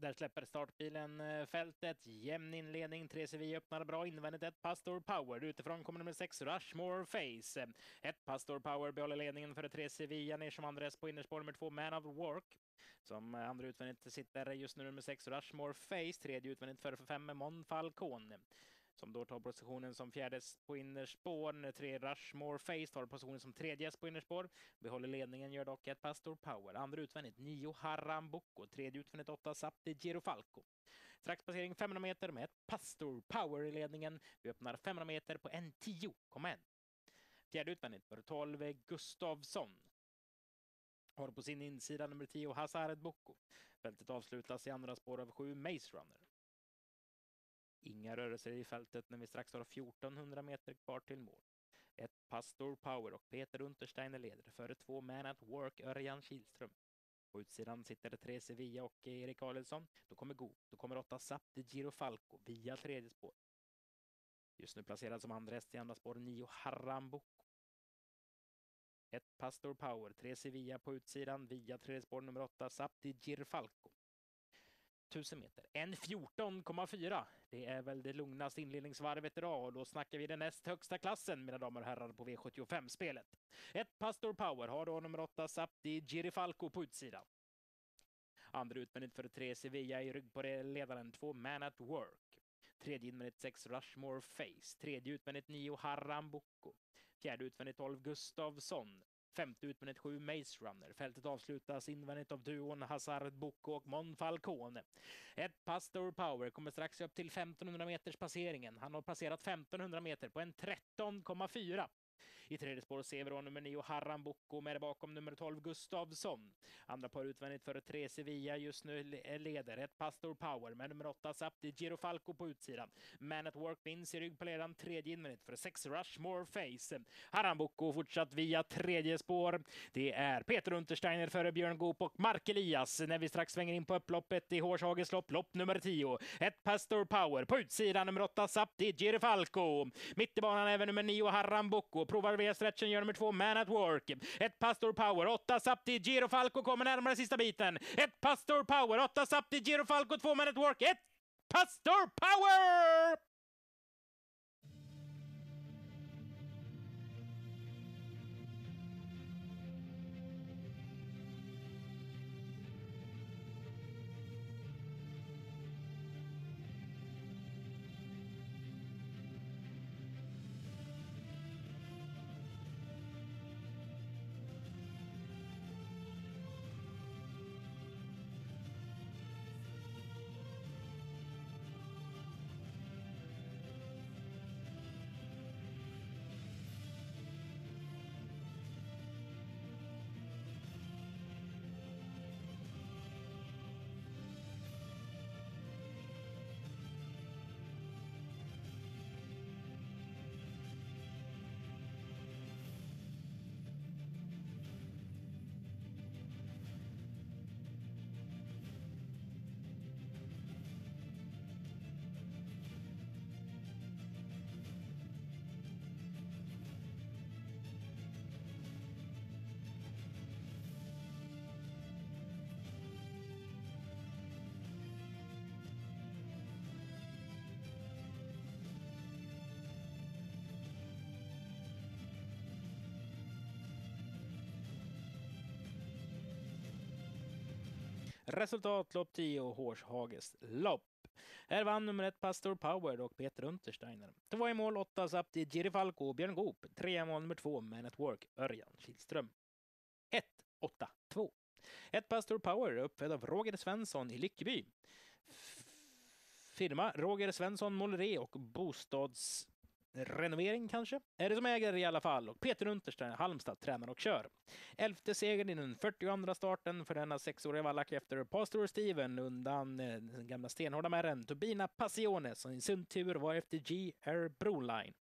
Där släpper startbilen eh, fältet. Jämn inledning. 3 CV öppnar bra invändigt. Ett Pastor Power. Utifrån kommer nummer 6 Rushmore Face. Ett Pastor Power behåller ledningen för 3 CV. ner som Andres på innerspår nummer 2 Man of Work. Som eh, andra utvändigt sitter just nu nummer 6 Rushmore Face. Tredje utvändigt för 5 Mon Falcon som då tar positionen som fjärde på innerspår. Tre Rushmore Face tar positionen som tredje på innerspår. Behåller ledningen, gör dock ett Pastor Power. Andra utvändigt nio Harambuco. Tredje utvändigt åtta Sapti Girofalco. Strax passering 500 meter med ett Pastor Power i ledningen. Vi öppnar 500 meter på en 10,1. Fjärde utvändigt för 12 Gustavsson har på sin insida nummer 10 Hazard Boko. Fältet avslutas i andra spår av 7 Maze Runner. Inga rörelser i fältet när vi strax har 1400 meter kvar till mål. Ett Pastor Power och Peter Untersteiner leder före två Man at Work Örjan Kihlström. På utsidan sitter det tre Sevilla och Erik Adelsson. Då kommer Go. Då kommer åtta Sapti Giro Falco via tredje spår. Just nu placerad som andra häst i andra spår nio Haramboko. Ett Pastor Power, tre Sevilla på utsidan via tredje spår nummer åtta Sapti Girfalco. 1000 meter. 1.14,4. Det är väl det lugnaste inledningsvarvet idag och då snackar vi den näst högsta klassen, mina damer och herrar, på V75-spelet. Ett Pastor Power har då nummer 8 Sapti Girifalco på utsidan. Andra utvändigt för tre Sevilla i rygg på ledaren, två Man at Work. Tredje invändigt sex Rushmore Face. Tredje utvändigt nio Boko. Fjärde utvändigt 12 Gustavsson. Femte utvändigt sju Maze Runner. Fältet avslutas invändigt av duon Hazard Boko och Mon Falcone. Ett Pastor Power kommer strax upp till 1500 meters passeringen. Han har passerat 1500 meter på en 13,4. I tredje spår ser vi då nummer 9 Harran Boko, med bakom nummer 12 Gustavsson. Andra par utvändigt för tre Sevilla just nu leder. Ett Pastor Power med nummer 8 Sapti Girofalco på utsidan. Man at Work vinns i rygg på ledaren tredje invändigt för sex, Rushmore Face. Harran Boko, fortsatt via tredje spår. Det är Peter Untersteiner före Björn Goop och Mark Elias när vi strax svänger in på upploppet i Hårshages lopp, lopp nummer 10. Ett Pastor Power på utsidan nummer 8 Sapti Girofalco. Mitt i banan även nummer 9 Harran Boko, provar via stretchen, gör nummer två Man at Work. Ett Pastor Power, åtta Sapti, Giro Falco kommer närmare sista biten. Ett Pastor Power, åtta Sapti, Giro Falco, två Man at Work, ett Pastor Power! Resultat lopp 10 Hårshages lopp. Här vann nummer ett Pastor Power och Peter Untersteiner. Två i mål, åtta Sapti Girifalco och Björn Goop. Tre i mål nummer två Man at Work Örjan Kihlström. 1, 8, 2. Ett Pastor Power uppfödd av Roger Svensson i Lyckeby. Firma Roger Svensson Måleri och bostads renovering kanske, är det som äger i alla fall. Och Peter Unterstein, Halmstad, tränar och kör. Elfte segern i den 42 starten för denna sexåriga vallack efter Pastor Steven undan eh, den gamla stenhårda märren Turbina Passione som i sin tur var efter G.R. Broline.